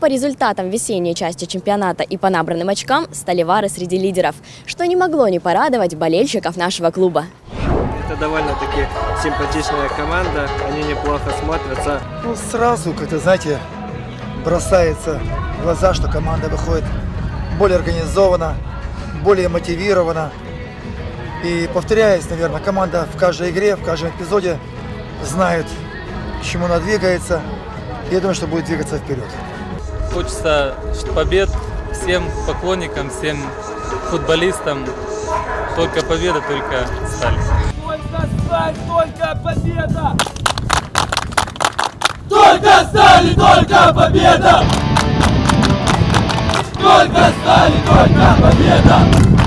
По результатам весенней части чемпионата и по набранным очкам Сталевары среди лидеров, что не могло не порадовать болельщиков нашего клуба. Это довольно-таки симпатичная команда, они неплохо смотрятся. Ну, сразу, как-то, знаете, бросается в глаза, что команда выходит более организованно, более мотивирована. И повторяясь, наверное, команда в каждой игре, в каждом эпизоде знает, к чему она двигается. Я думаю, что будет двигаться вперед. Хочется побед всем поклонникам, всем футболистам. Только победа, только сталь. Только сталь, только победа! Только стали, только победа! Только стали, только победа!